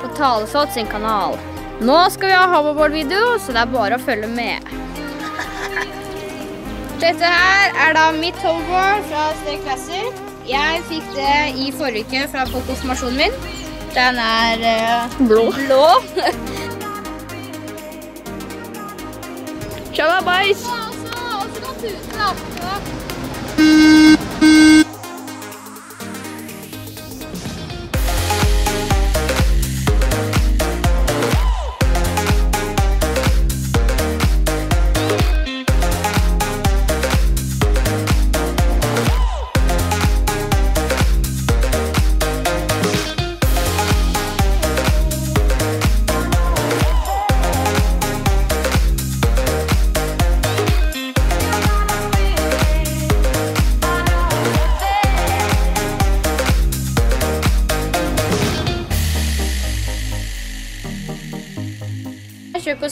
på Talesått sin kanal. Nå skal vi ha hoverboard-video, så det er bare å følge med. Dette her er da mitt hoverboard fra Stray Klasser. Jeg fikk det i forrige uke fra på konfirmasjonen min. Den er eh, blå. blå. Sjalabais! Jeg kjøper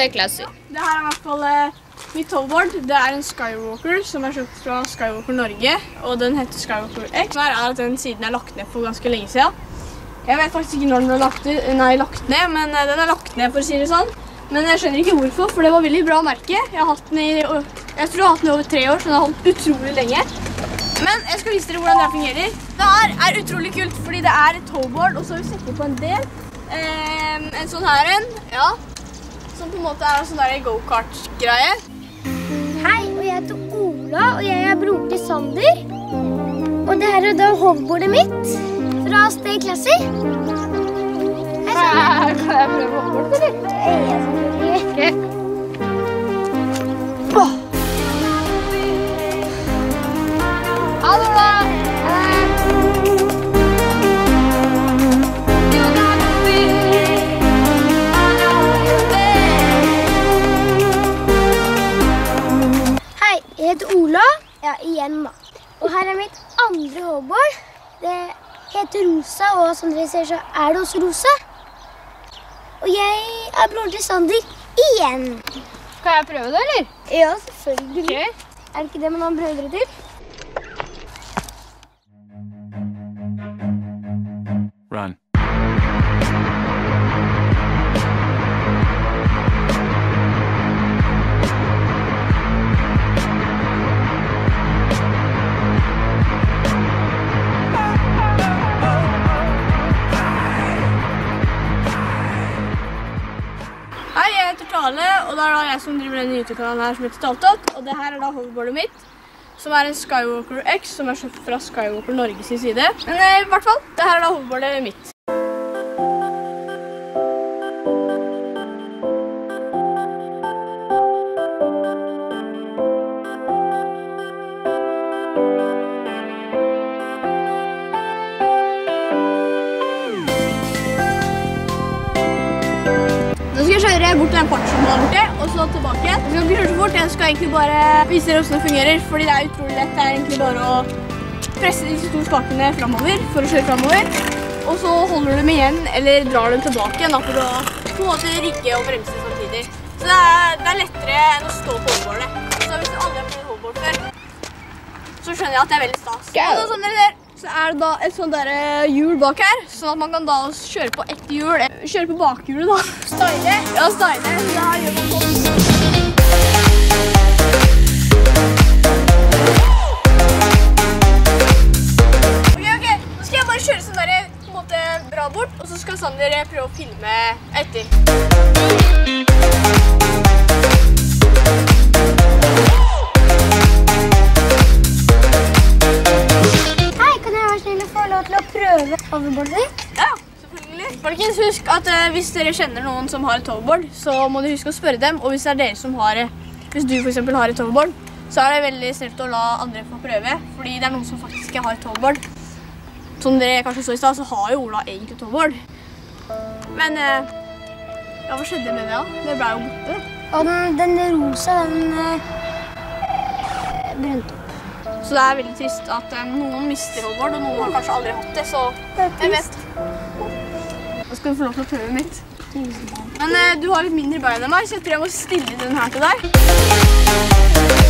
på classy. Det her er i hvert fall eh, mitt hoverboard. Det er en Skywalker som er kjøpt fra Skywalker Norge. Og den heter Skywalker X. Her er at den siden er lagt ned for ganske lenge siden. Jeg vet faktisk ikke når den er lagt, nei, lagt ned, men eh, den er lagt ned for å si det sånn. Men jeg skjønner ikke hvorfor, for det var veldig bra merke. Jeg, har hatt den i, jeg tror jeg har hatt den i over tre år, så den har holdt utrolig lenge. Men jeg skal vise dere hvordan det fungerer. Det her er utrolig kult, fordi det er et hoverboard, og så har vi sett på en del. Eh, en sånn her en, ja. Som på en måte er en sånn go-kart-greie. Hei, og jeg heter Ola, og jeg er bror til Sander. Og det her er da hoverboardet mitt fra Stay Classy. Hei, Sander. Kan jeg prøve hoverboardet, eller? Ja, selvfølgelig. Ha Rosa, og som dere ser så er det også rosa. Og jeg er broren til Sander igjen. Skal jeg prøve det, eller? Ja, selvfølgelig. Ok. Er det ikke det man har brødre til? Run. Er jeg som driver denne YouTube-kanalen her som heter Taltot. Og det her er da hoverboardet mitt, som er en Skywalker X, som er kjøpt fra Skywalker Norge sin side. Men eh, i hvert fall, det her er da hoverboardet mitt. Nå skal jeg kjøre bort til den parten var borte, og så tilbake igjen. Jeg skal ikke kjøre så fort, jeg skal egentlig bare vise dere hvordan det fungerer, fordi det er utrolig lett. Det er egentlig bare å presse disse to spakene fremover for å kjøre fremover. Og så holder du dem igjen, eller drar dem tilbake igjen da, for å på en måte rigge og bremse samtidig. Så det er, det er lettere enn å stå på hoverboardet. Så hvis du aldri har prøvd hoverboard før, så skjønner jeg at det er veldig stas. Go! Og sånn dere ser, så er det da et sånt der eh, hjul bak her, sånn at man kan da kjøre på ett hjul. eh, Kjøre på bakhjulet da. Steine? Ja, steine. Da gjør man sånn. Kjøre sånn der, på en måte bra bort, og så skal Sander prøve å filme etter. Husk at eh, hvis dere kjenner noen som har et hoverboard, så må dere huske å spørre dem. Og hvis det er dere som har Hvis du for eksempel har et hoverboard, så er det veldig snilt å la andre få prøve. Fordi det er noen som faktisk ikke har et hoverboard. Som dere kanskje så i stad, så har jo Ola egentlig et hoverboard. Men eh, ja, hva skjedde med det? da? Det ble jo borte. Og den, den rosa, den eh, brente opp. Så det er veldig trist at eh, noen mister hoverboard, og noen har kanskje aldri hatt det. Så jeg vet. Skal du få lov til å prøve mitt. Men eh, du har litt mindre bein enn meg, så jeg tror jeg må stille den her til deg.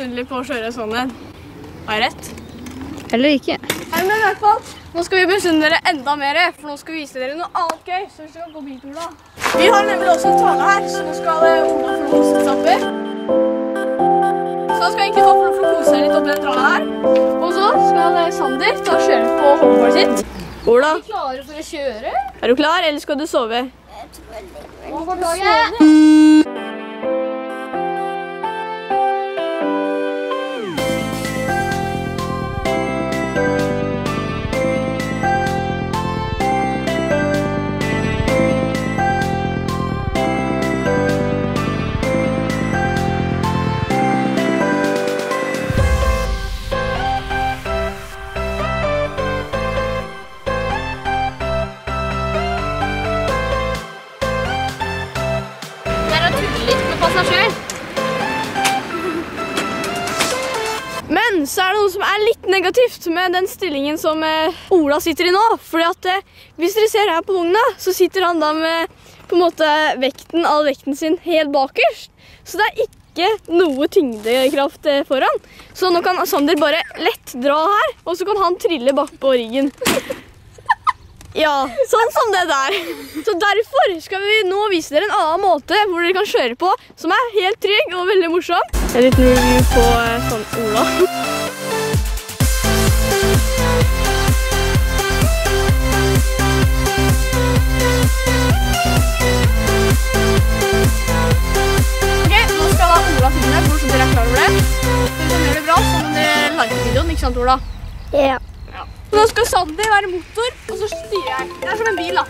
Misunnelig på å kjøre sånn en. Har jeg rett? Eller ikke. Nei, men i hvert fall, Nå skal vi misunne dere enda mer, for nå skal vi vise dere noe annet gøy. Så vi skal gå bitur da. Vi har nemlig også en tale her, så nå skal eh, Ola få lov å sette seg oppi. Så da skal egentlig Ola få kose seg litt oppi den tralla her. Og så skal eh, Sander ta og kjøre på holdbordet sitt. Ola, klar for å kjøre? er du klar, eller skal du sove? Jeg Nå går toget. Det med passasjer. Men så er det noe som er litt negativt med den stillingen som eh, Ola sitter i nå. Fordi at eh, hvis dere ser her på vogna, så sitter han da med på en måte vekten, all vekten sin helt bakerst. Så det er ikke noe tyngdekraft eh, foran. Så nå kan Sander bare lett dra her, og så kan han trille bak på ryggen. Ja, sånn som det der. Så derfor skal vi nå vise dere en annen måte hvor dere kan kjøre på, som er helt trygg og veldig morsom. En liten review på sånn Ola. Ok, nå skal Ola bare så dere er klar over det. Hvis han gjør det bra, så må dere like videoen, ikke sant Ola? Ja. Nå skal Sandy være motor, og så styrer jeg. Det er som en bil, da.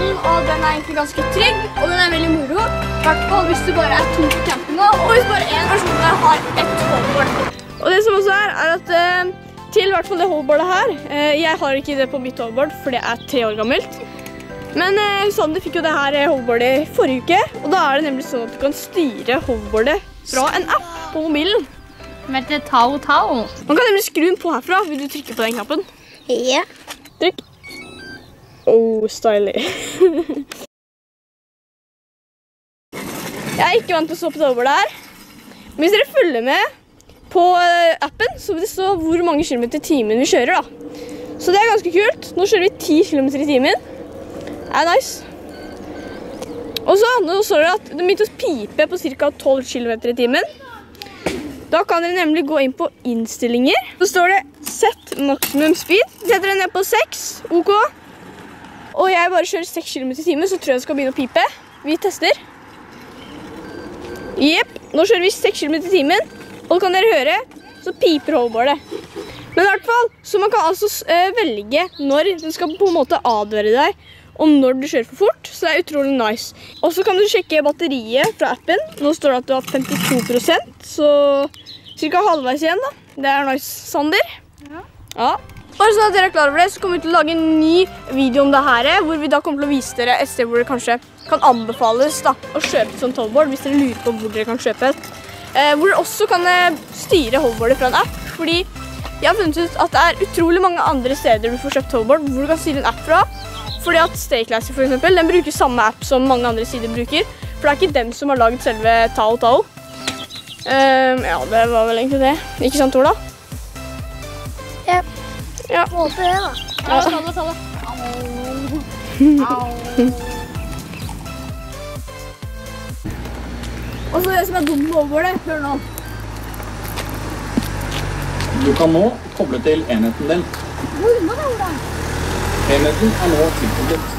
Det og den er egentlig ganske trygg, og den er veldig moro. I hvert fall hvis du bare er to på campinga, og hvis bare én person har ett holdboard. Og det som også er, er at eh, til i hvert fall det hoverboardet her, eh, jeg har ikke det på mitt hoverboard, for det er tre år gammelt. Men eh, Sander fikk jo det her hoverboardet holdboardet forrige uke, og da er det nemlig sånn at du kan styre hoverboardet fra en app på mobilen. Som heter Tao Tao. Man kan nemlig skru den på herfra. Vil du trykke på den knappen? Ja. Trykk. Oh, stylig. Jeg er ikke vant til å stå på det hoverboardet her. Men hvis dere følger med på eh, appen, så vil det stå hvor mange kilometer i timen vi kjører. da. Så det er ganske kult. Nå kjører vi 10 km i timen. Det er nice. Og så nå står det at det begynte å pipe på ca. 12 km i timen. Da kan dere nemlig gå inn på innstillinger. Så står det 'sett maximum speed'. Setter dere ned på 6. OK. Og jeg bare kjører 6 km i timen, så tror jeg det skal begynne å pipe. Vi tester. Jepp. Nå kjører vi 6 km i timen, og kan dere høre, så piper holdboardet. Men i hvert fall, så man kan altså eh, velge når den skal på en måte advare deg om når du kjører for fort, så det er utrolig nice. Og så kan du sjekke batteriet fra appen. Nå står det at du har 52% så ca. halvveis igjen. da. Det er nice, Sander. Ja. Bare sånn at dere er klar over det, så kommer vi til å lage en ny video om det her, hvor vi da kommer til å vise dere et sted hvor det kanskje kan anbefales da, å kjøpe et sånt holdboard, hvis dere lurer på hvor dere kan kjøpe et. Eh, hvor du også kan styre hoverboardet fra en app, fordi jeg har funnet ut at det er utrolig mange andre steder du får kjøpt hoverboard hvor du kan styre en app fra. Fordi at Stayclassic for eksempel, den bruker samme app som mange andre sider bruker, for det er ikke dem som har laget selve Tao Tao. Um, ja, det var vel egentlig det. Ikke sant, Ola? Ja. Ja. Håper det, da. Ja, ta Og så det som er dumt med holdboardet, hør nå. Du kan nå koble til enheten din. Enheten er nå tilkoblet.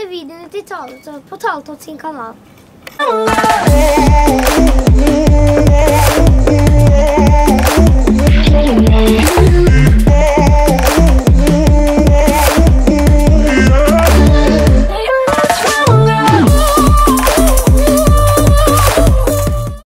Se videoene til Taletott på Taletott sin kanal.